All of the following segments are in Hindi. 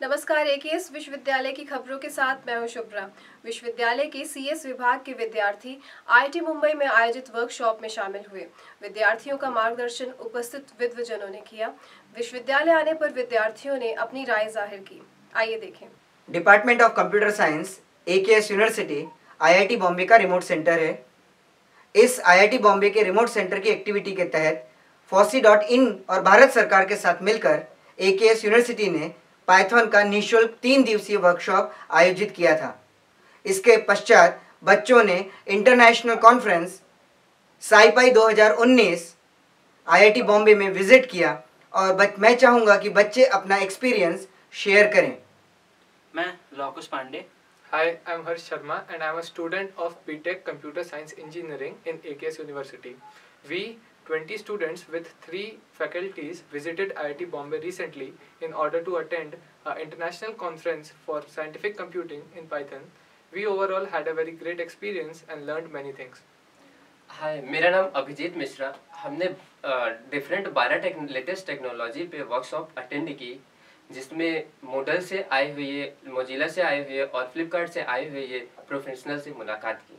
नमस्कार एकेएस विश्वविद्यालय की खबरों के साथ मैं हूँ शुभ्रा। विश्वविद्यालय के सीएस विभाग के विद्यार्थी आईआईटी मुंबई में आयोजित वर्कशॉप में शामिल हुए। विद्यार्थियों का मार्गदर्शन उपस्थित विद्वजनों ने किया। विश्वविद्यालय आने पर विद्यार्थियों ने अपनी राय ज़ाहिर की। आइए देखें। Department of computer science AKS university IIT Bombay का रिमोट सेंटर है। इस आईआईटी बॉम्बे के रिमोट सेंटर की एक्टिविटी के तहत फॉसी और भारत सरकार के साथ मिलकर एकेएस यूनिवर्सिटी ने पाइथन का निःशुल्क तीन दिवसीय वर्कशॉप आयोजित किया था। इसके पश्चात बच्चों ने international conference SciPy 2019 IIT Bombay में विज़िट किया और बच, मैं चाहूँगा कि बच्चे अपना एक्सपीरियंस शेयर करें। मैं लॉकुस Pandey Hi, I'm Harsh Sharma and I'm a student of BTech Computer Science Engineering in AKS University. We, 20 students with 3 faculties, visited IIT Bombay recently in order to attend an international conference for scientific computing in Python. We overall had a very great experience and learned many things. हाय मेरा नाम अभिजीत मिश्रा हमने डिफरेंट बारह टेक, लेटेस्ट टेक्नोलॉजी पे वर्कशॉप अटेंड की जिसमें मॉडल से आए हुए मोजिला से आए हुए और फ्लिपकार्ट से आए हुए प्रोफेशनल से मुलाकात की।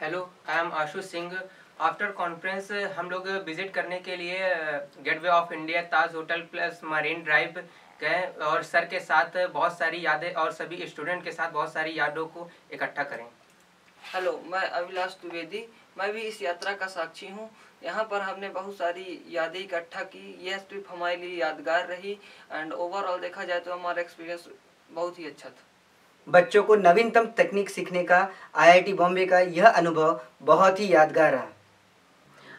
Hello I am Ashu Singh after conference हम लोग विज़िट करने के लिए Gateway of India Taj hotel plus Marine Drive गए और सर के साथ बहुत सारी यादें और सभी स्टूडेंट के साथ बहुत सारी यादों को इकट्ठा करें। हेलो मैं अभिलाष द्विवेदी। मैं भी इस यात्रा का साक्षी हूँ। यहाँ पर हमने बहुत सारी यादें इकट्ठा की। यह ट्रिप हमारे लिए यादगार रही एंड ओवरऑल देखा जाए तो हमारा एक्सपीरियंस बहुत ही अच्छा था। बच्चों को नवीनतम तकनीक सीखने का आईआईटी बॉम्बे का यह अनुभव बहुत ही यादगार रहा।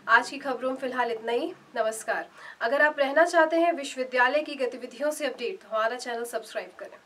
आज की खबरों में फ़िलहाल इतना ही। नमस्कार। अगर आप रहना चाहते हैं विश्वविद्यालय की गतिविधियों से अपडेट तो हमारा चैनल सब्सक्राइब करें।